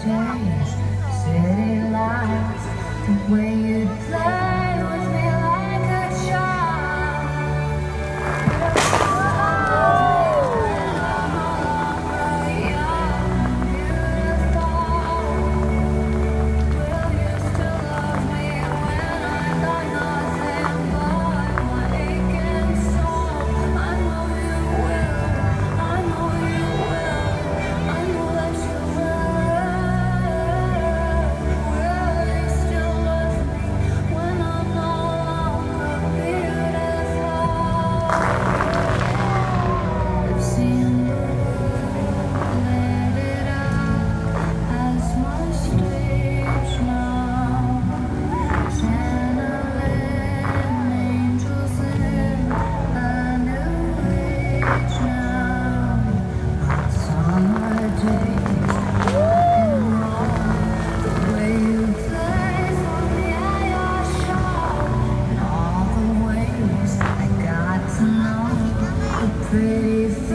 city lights, the way you play. Pretty.